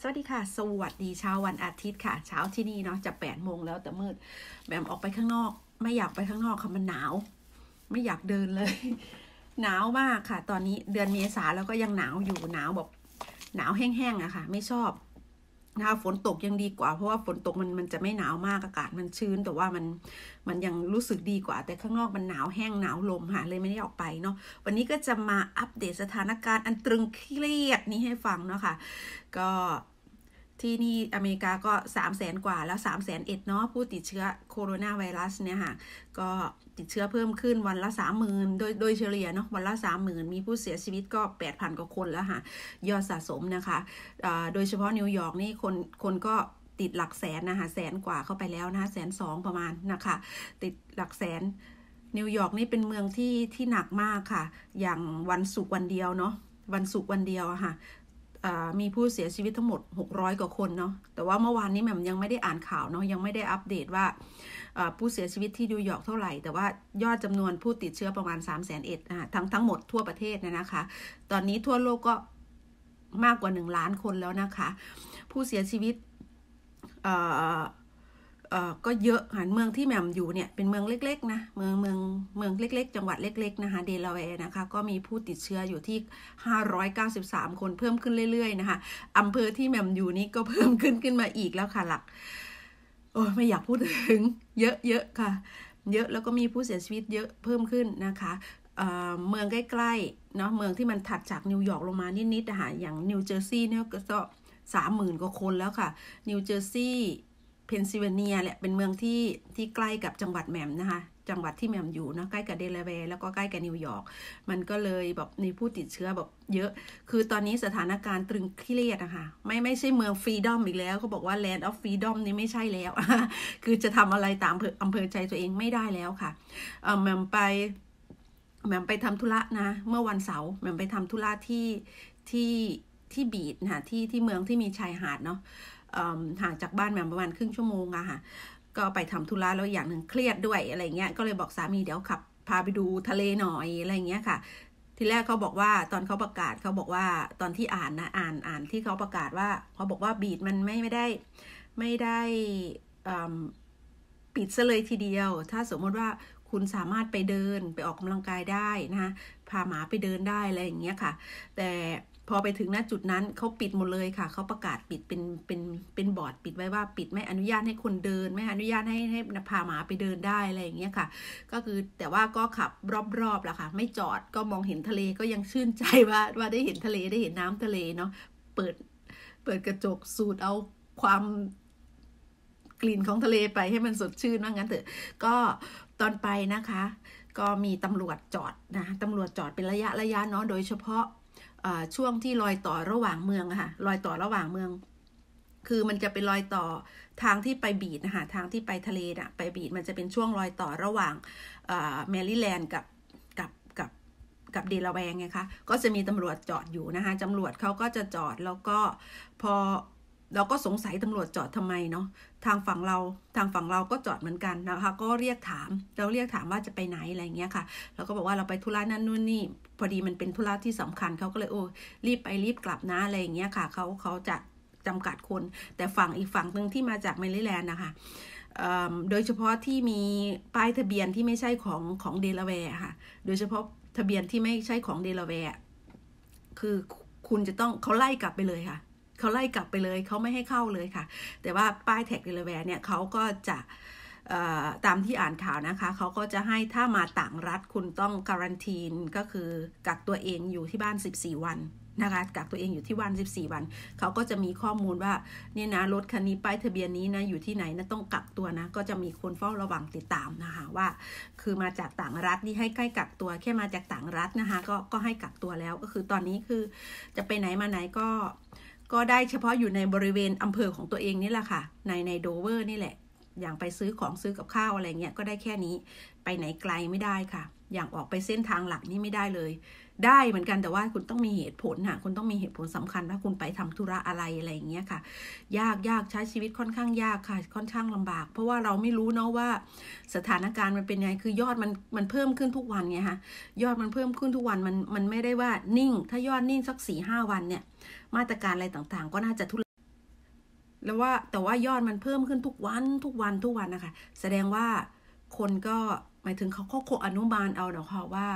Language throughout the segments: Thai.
สวัสดีค่ะ สวัสดีเช้าวันอาทิตย์ค่ะ เช้าที่นี่เนาะจะแปดโมงแล้วแต่มืดแบมออกไปข้างนอก ไม่อยากไปข้างนอกค่ะมันหนาว ไม่อยากเดินเลย หนาวมากค่ะ ตอนนี้เดือนเมษาแล้วก็ยังหนาวอยู่หนาวแบบหนาวแห้งๆอะค่ะ ไม่ชอบ นะคะฝนตกยังดีกว่า เพราะว่าฝนตกมันมันจะไม่หนาวมากอากาศมันชื้น แต่ว่ามันมันยังรู้สึกดีกว่า แต่ข้างนอกมันหนาวแห้งหนาวลมค่ะเลยไม่ได้ออกไปเนาะวันนี้ก็จะมาอัปเดตสถานการณ์อันตรึงเครียดนี้ให้ฟังเนาะค่ะก็ ที่นี่อเมริกาก็ 3 0 0แสนกว่าแล้ว3 0 0แสนเอ็ดเนาะผู้ติดเชื้อโคโรนาไวรัสเนี่ยค่ะ ก็ติดเชื้อเพิ่มขึ้นวันละ3 0,000โดยโดยเฉลี่ยเนาะวันละ 3 0,000 มีผู้เสียชีวิตก็ 8,000 กว่าคนแล้วค่ะ ยอดสะสมนะคะโดยเฉพาะนิวยอร์กนี่คนคนก็ติดหลักแสนนะคะแสนกว่าเข้าไปแล้วนะคะแสนสองประมาณนะคะ ติดหลักแสนนิวยอร์กนี่เป็นเมืองที่ที่หนักมากค่ะ อย่างวันศุกร์วันเดียวเนาะวันศุกร์วันเดียวอะค่ะ มีผู้เสียชีวิตทั้งหมด 600 กว่าคนเนาะ แต่ว่าเมื่อวานนี้แหม่มยังไม่ได้อ่านข่าวเนาะ ยังไม่ได้อัปเดตว่าผู้เสียชีวิตที่นิวยอร์กเท่าไหร่ แต่ว่ายอดจำนวนผู้ติดเชื้อประมาณ 3 0 0 0 0 0เอ็ดทั้งทั้งหมดทั่วประเทศนะนะคะ ตอนนี้ทั่วโลกก็มากกว่า 1 ล้านคนแล้วนะคะ ผู้เสียชีวิต ก็เยอะหันเมืองที่แหม่มอยู่เนี่ยเป็นเมืองเล็กๆนะเมืองเมืองเมืองเล็ก ๆ จังหวัดเล็กๆนะคะเดลาแวร์นะคะก็มีผู้ติดเชื้ออยู่ที่ 593 คนเพิ่มขึ้นเรื่อยๆนะคะอำเภอที่แหม่มอยู่นี้ก็เพิ่มขึ้นขึ้นมาอีกแล้วค่ะหลักโอ้ไม่อยากพูดถึงเยอะๆค่ะ เยอะแล้วก็มีผู้เสียชีวิตเยอะเพิ่มขึ้นนะคะเมืองใกล้ๆเนาะเมืองที่มันถัดจากนิวยอร์กลงมานิดๆนะคะอย่างนิวเจอร์ซีย์เนี่ยก็สามหมื่นกว่าคนแล้วค่ะนิวเจอร์ซีย์ เพนซิลเวเนียแหละเป็นเมืองที่ที่ใกล้กับจังหวัดแหม่มนะคะจังหวัดที่แหม่มอยู่นะใกล้กับเดลาแวร์แล้วก็ใกล้กับนิวยอร์กมันก็เลยแบบมีผู้ติดเชื้อแบบเยอะ คือตอนนี้สถานการณ์ตึงเครียดนะคะไม่ไม่ใช่เมือง freedom อีกแล้วเขาบอกว่า land of freedom นี่ไม่ใช่แล้ว คือจะทำอะไรตามอำเภอใจตัวเองไม่ได้แล้วค่ะแหม่มไปแหม่มไปทำธุระนะ เมื่อวันเสาร์แหม่มไปทำธุระที่ที่ ที่บีดนะที่ที่เมืองที่มีชายหาดเนาะห่างจากบ้านมาประมาณครึ่งชั่วโมงอะค่ะ ก็ไปทำธุระแล้วอย่างหนึ่งเครียดด้วยอะไรเงี้ยก็เลยบอกสามีเดี๋ยวขับพาไปดูทะเลหน่อยอะไรเงี้ยค่ะ ทีแรกเขาบอกว่าตอนเขาประกาศเขาบอกว่าตอนที่อ่านนะอ่านอ่านที่เขาประกาศว่าเขาบอกว่าบีดมันไม่ไม่ได้ไม่ได้ปิดซะเลยทีเดียว ถ้าสมมติว่าคุณสามารถไปเดินไปออกกำลังกายได้นะพาหมาไปเดินได้อะไรอย่างเงี้ยค่ะ แต่ พอไปถึงณจุดนั้นเขาปิดหมดเลยค่ะเขาประกาศปิดเป็นเป็นเป็นบอร์ดปิดไว้ว่าปิดไม่อนุญาตให้คนเดิน ไม่อนุญาตให้ให้พาหมาไปเดินได้อะไรอย่างเงี้ยค่ะ ก็คือแต่ว่าก็ขับรอบๆแหละค่ะ ไม่จอดก็มองเห็นทะเลก็ยังชื่นใจว่าว่าได้เห็นทะเลได้เห็นน้ำทะเลเนาะเปิดเปิดกระจกสูดเอาความกลิ่นของทะเลไปให้มันสดชื่นว่างั้นเถอะ ก็ตอนไปนะคะ ก็มีตำรวจจอดนะตำรวจจอดเป็นระยะระยะเนาะโดยเฉพาะ ช่วงที่รอยต่อระหว่างเมืองค่ะรอยต่อระหว่างเมือง คือมันจะเป็นรอยต่อทางที่ไปบีดนะคะทางที่ไปทะเลน่ะไปบีดมันจะเป็นช่วงรอยต่อระหว่างแมริแลนด์กับกับกับกับเดลาแวงไงคะก็จะมีตำรวจจอดอยู่นะคะตำรวจเขาก็จะจอดแล้วก็พอ เราก็สงสัยตำรวจจอดทำไมเนาะทางฝั่งเราทางฝั่งเราก็จอดเหมือนกันนะคะ ก็เรียกถามเราเรียกถามว่าจะไปไหนอะไรเงี้ยค่ะเราก็บอกว่าเราไปธุระนั่นนู่นนี่ พอดีมันเป็นธุระที่สำคัญเขาก็เลยโอ้รีบไปรีบกลับนะอะไรเงี้ยค่ะเขาเขาจะจำกัดคน แต่ฝั่งอีกฝั่งหนึ่งที่มาจากเมริแลนด์นะคะโดยเฉพาะที่มีป้ายทะเบียนที่ไม่ใช่ของของเดลาแวร์ค่ะ โดยเฉพาะทะเบียนที่ไม่ใช่ของเดลาแวร์คือคุณจะต้องเขาไล่กลับไปเลยค่ะ เขาไล่กลับไปเลยเขาไม่ให้เข้าเลยค่ะ แต่ว่าป้ายแท็กเดลแวร์เนี่ยเขาก็จะตามที่อ่านข่าวนะคะ เขาก็จะให้ถ้ามาต่างรัฐคุณต้องการันตีนก็คือกักตัวเองอยู่ที่บ้าน 14 วันนะคะกักตัวเองอยู่ที่วัน 14 วัน เขาก็จะมีข้อมูลว่าเนี่ยนะรถคันนี้ป้ายทะเบียนนี้นะอยู่ที่ไหนนะต้องกักตัวนะ ก็จะมีคนเฝ้าระวังติดตามนะคะว่า คือมาจากต่างรัฐนี่ให้ใกล้กักตัวแค่มาจากต่างรัฐนะคะก็ก็ให้กักตัวแล้วก็คือตอนนี้คือจะไปไหนมาไหนก็ ก็ได้เฉพาะอยู่ในบริเวณอำเภอของตัวเองนี่แหละค่ะ ในในโดเวอร์นี่แหละ อย่างไปซื้อของซื้อกับข้าวอะไรเงี้ยก็ได้แค่นี้ ไปไหนไกลไม่ได้ค่ะ อย่างออกไปเส้นทางหลักนี่ไม่ได้เลย ได้เหมือนกันแต่ว่าคุณต้องมีเหตุผลค่ะคุณต้องมีเหตุผลสำคัญว่าคุณไปทำธุระอะไรอะไรอย่างเงี้ยค่ะ ยากยากใช้ชีวิตค่อนข้างยากค่ะ ค่อนข้างลำบาก เพราะว่าเราไม่รู้เนาะว่าสถานการณ์มันเป็นไงคือยอดมันมันเพิ่มขึ้นทุกวันไงคะยอดมันเพิ่มขึ้นทุกวันมันมันไม่ได้ว่านิ่ง ถ้ายอดนิ่งสักสี่ห้าวันเนี่ย มาตรการอะไรต่างๆ ก็น่าจะทุเลแล้วว่าแต่ว่ายอดมันเพิ่มขึ้นทุกวันทุกวันทุกวันนะคะ แสดงว่าคนก็หมายถึงเขาเขาคงอนุบาลเอาเนาะค่ะว่า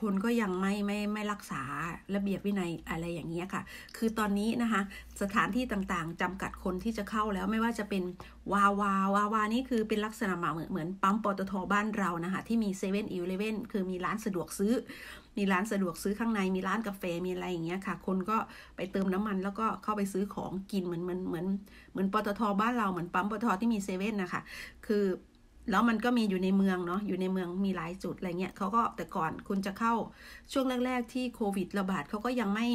คนก็ยังไม่ไม่ไม่รักษาระเบียบวินัยอะไรอย่างเงี้ยค่ะ คือตอนนี้นะคะ สถานที่ต่างๆจำกัดคนที่จะเข้าแล้วไม่ว่าจะเป็นวาวาวาวานี่คือเป็นลักษณะเหมือนเหมือนปั๊มปตทบ้านเรานะคะ ที่มีเซเว่นอีเลเว่นคือมีร้านสะดวกซื้อ มีร้านสะดวกซื้อข้างในมีร้านกาแฟมีอะไรอย่างเงี้ยค่ะ คนก็ไปเติมน้ำมันแล้วก็เข้าไปซื้อของกินเหมือนเหมือนเหมือนเหมือนปตทบ้านเราเหมือนปั๊มปตทที่มีเซเว่นนะคะ คือ แล้วมันก็มีอยู่ในเมืองเนาะอยู่ในเมืองมีหลายจุดอะไรเงี้ยเขาก็แต่ก่อนคุณจะเข้าช่วงแรก ๆ ที่โควิดระบาดเขาก็ยังไม่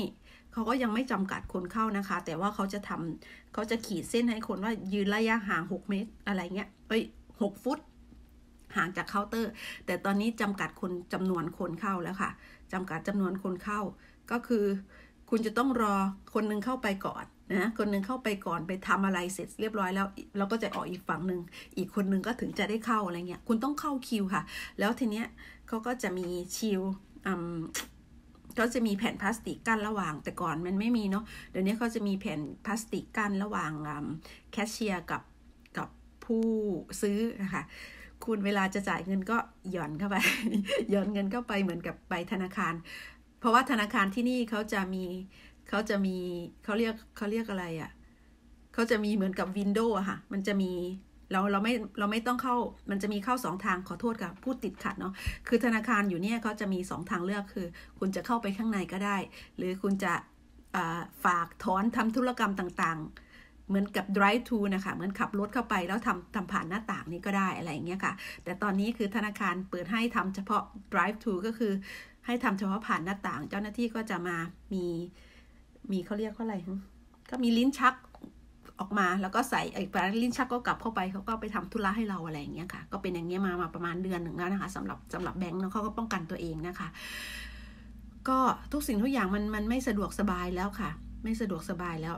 เขาก็ยังไม่จำกัดคนเข้านะคะ แต่ว่าเขาจะทำเขาจะขีดเส้นให้คนว่ายืนระยะห่าง 6 เมตรอะไรเงี้ยเอ้ยหกฟุต ห่างจากเคาน์เตอร์ แต่ตอนนี้จำกัดคนจำนวนคนเข้าแล้วค่ะจำกัดจำนวนคนเข้าก็คือ คุณจะต้องรอคนนึงเข้าไปก่อนนะคนนึงเข้าไปก่อนไปทำอะไรเสร็จเรียบร้อยแล้วเราก็จะออกอีกฝั่งหนึ่งอีกคนนึงก็ถึงจะได้เข้าอะไรเงี้ยคุณต้องเข้าคิวค่ะ แล้วทีเนี้ยเขาก็จะมี shield อืมก็จะมีแผ่นพลาสติกกั้นระหว่างแต่ก่อนมันไม่มีเนาะเดี๋ยวนี้เขาจะมีแผ่นพลาสติกกั้นระหว่างแคชเชียร์กับกับผู้ซื้อนะคะคุณเวลาจะจ่ายเงินก็หย่อนเข้าไปหย่อนเงินเข้าไปเหมือนกับไปธนาคาร เพราะว่าธนาคารที่นี่เขาจะมีเขาจะมีเขาเรียกเขาเรียกอะไรอะ่ะเขาจะมีเหมือนกับวินโดว์อะค่ะ มันจะมีเราเราไม่เราไม่ต้องเข้ามันจะมีเข้าสองทางขอโทษค่ะพูดติดขัดเนาะคือธนาคารอยู่เนี่ยเขาจะมีสองทางเลือกคือ คุณจะเข้าไปข้างในก็ได้ หรือคุณจะฝากถอนทำธุรกรรมต่างๆ เหมือนกับ drive to นะคะ เหมือนขับรถเข้าไปแล้วทำทำผ่านหน้าต่างนี้ก็ได้อะไรอย่างเงี้ยค่ะ แต่ตอนนี้คือธนาคารเปิดให้ทำเฉพาะ drive to ก็คือ ให้ทำเฉพาะผ่านหน้าต่าง เจ้าหน้าที่ก็จะมามีมีเขาเรียกว่าอะไรก็มีลิ้นชักออกมาแล้วก็ใส่ไอ้ปลาลิ้นชักก็กลับเข้าไปเขาก็ไปทำธุระให้เราอะไรอย่างเงี้ยค่ะ ก็เป็นอย่างเงี้ยมามาประมาณเดือนหนึ่งแล้วนะคะสำหรับสำหรับแบงค์เนาะเขาก็ป้องกันตัวเองนะคะ ก็ทุกสิ่งทุกอย่างมันมันไม่สะดวกสบายแล้วค่ะ ไม่สะดวกสบายแล้ว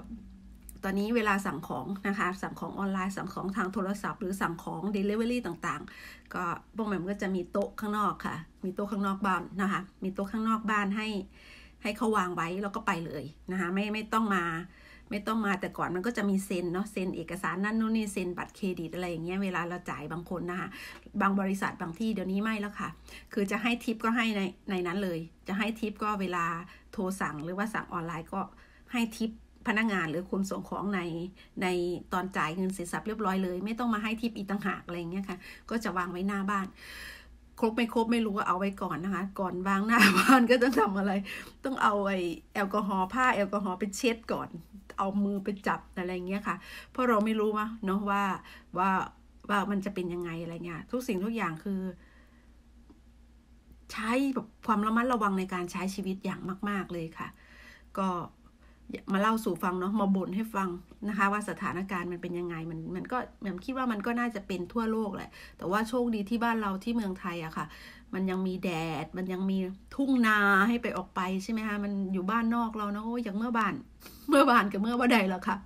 ตอนนี้เวลาสั่งของนะคะ สั่งของออนไลน์ สั่งของทางโทรศัพท์ หรือสั่งของ Delivery ต่างๆ ก็พวกมันก็จะมีโต๊ะข้างนอกค่ะ มีโต๊ะข้างนอกบ้านนะคะ มีโต๊ะข้างนอกบ้านให้ให้เขาวางไว้แล้วก็ไปเลยนะคะไม่ไม่ต้องมาไม่ต้องมาแต่ก่อนมันก็จะมีเซ็นเนาะเซ็นเอกสารนั่นนู่นนี่เซ็นบัตรเครดิตอะไรอย่างเงี้ยเวลาเราจ่ายบางคนนะคะบางบริษัทบางที่เดี๋ยวนี้ไม่แล้วค่ะ คือจะให้ทิปก็ให้ในในนั้นเลย จะให้ทิปก็เวลาโทรสั่งหรือว่าสั่งออนไลน์ก็ให้ทิป พนักงานหรือคนส่งของในในตอนจ่ายเงินเสร็จสับเรียบร้อยเลย ไม่ต้องมาให้ทิปอีกต่างหากอะไรเงี้ยค่ะ ก็จะวางไว้หน้าบ้านครบไม่ครบไม่รู้ก็เอาไว้ก่อนนะคะ ก่อนวางหน้าบ้านก็ต้องทำอะไร ต้องเอาไอ้แอลกอฮอล์ผ้าแอลกอฮอล์ไปเช็ดก่อน เอามือไปจับอะไรเงี้ยค่ะ เพราะเราไม่รู้ว่าเนาะว่าว่าว่ามันจะเป็นยังไงอะไรเงี้ยทุกสิ่งทุกอย่างคือ ใช้แบบความระมัดระวังในการใช้ชีวิตอย่างมาก ๆเลยค่ะ ก็ มาเล่าสู่ฟังเนาะมาบ่นให้ฟังนะคะ ว่าสถานการณ์มันเป็นยังไงมันมันก็แหม่คิดว่ามันก็น่าจะเป็นทั่วโลกแหละ แต่ว่าโชคดีที่บ้านเราที่เมืองไทยอะค่ะ มันยังมีแดด มันยังมีทุ่งนาให้ไปออกไปใช่ไหมคะมันอยู่บ้านนอกเราเนาะอย่างเมื่อบ้าน เมื่อบ้านกับเมื่อวันใดแล้วค่ะ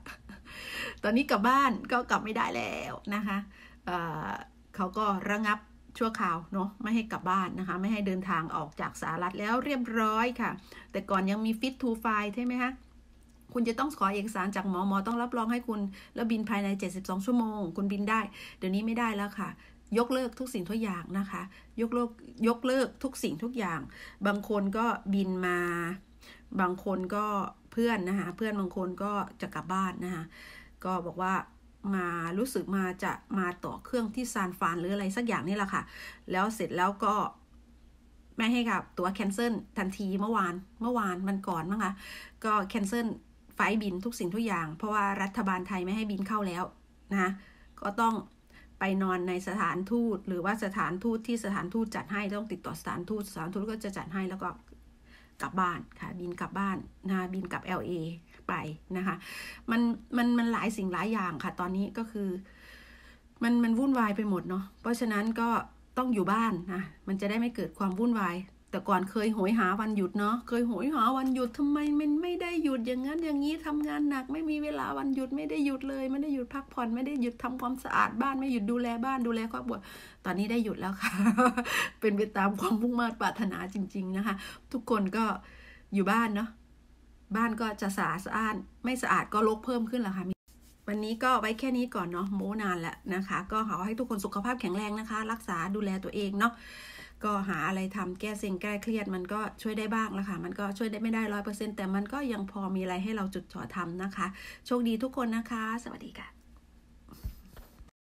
ตอนนี้กลับบ้านก็กลับไม่ได้แล้วนะคะเเขาก็ระงับชั่วคราวเนาะไม่ให้กลับบ้านนะคะ ไม่ให้เดินทางออกจากสหรัฐแล้วเรียบร้อยค่ะ แต่ก่อนยังมีฟิตทูไฟใช่ไหมคะ คุณจะต้องขอเอกสารจากหมอหมอต้องรับรองให้คุณ แล้วบินภายใน 72 ชั่วโมง คุณบินได้ เดี๋ยวนี้ไม่ได้แล้วค่ะ ยกเลิกทุกสิ่งทุกอย่างนะคะ ยกเลิกยกเลิกทุกสิ่งทุกอย่าง บางคนก็บินมา บางคนก็เพื่อนนะคะเพื่อนบางคนก็จะกลับบ้านนะคะก็บอกว่ามารู้สึกมาจะมาต่อเครื่องที่ซานฟานหรืออะไรสักอย่างนี่แหละค่ะ แล้วเสร็จแล้วก็ไม่ให้กับตัวแคนเซิลทันทีเมื่อวานเมื่อวานมันก่อนมั้งคะก็แคนเซิล ไฟบินทุกสิ่งทุกอย่าง เพราะว่ารัฐบาลไทยไม่ให้บินเข้าแล้วนะก็ต้องไปนอนในสถานทูต หรือว่าสถานทูตที่สถานทูตจัดให้ต้องติดต่อสถานทูตสถานทูตก็จะจัดให้แล้วก็กลับบ้านค่ะบินกลับบ้านนะบินกลับ LA ไปนะคะมันมันมันหลายสิ่งหลายอย่างค่ะ ตอนนี้ก็คือ มันมันวุ่นวายไปหมดเนาะเพราะฉะนั้นก็ต้องอยู่บ้านนะมันจะได้ไม่เกิดความวุ่นวาย แต่ก่อนเคยโหยหาวันหยุดเนาะเคยโหยหาวันหยุดทำไมมันไม่ได้หยุดอย่างนั้นอย่างนี้ทำงานหนัก ไม่มีเวลาวันหยุดไม่ได้หยุดเลยไม่ได้หยุดพักผ่อนไม่ได้หยุดทำความสะอาดบ้านไม่หยุดดูแลบ้านดูแลครอบครัวตอนนี้ได้หยุดแล้วค่ะ เป็นไปตามความมุ่งมั่นปรารถนาจริง ๆนะคะ ทุกคนก็อยู่บ้านเนาะบ้านก็จะสะอาดสะอานไม่สะอาดก็ลกเพิ่มขึ้นแล้วค่ะวันนี้ก็ไว้แค่นี้ก่อนเนาะโม้นานแล้วนะคะ ก็ขอให้ทุกคนสุขภาพแข็งแรงนะคะ รักษาดูแลตัวเองเนาะ ก็หาอะไรทำแก้เซ็งแก้เครียดมันก็ช่วยได้บ้างละค่ะ มันก็ช่วยได้ไม่ได้ร้อยเปอร์เซ็นต์แต่มันก็ยังพอมีอะไรให้เราจุดจ่อทำนะคะ โชคดีทุกคนนะคะ สวัสดีค่ะ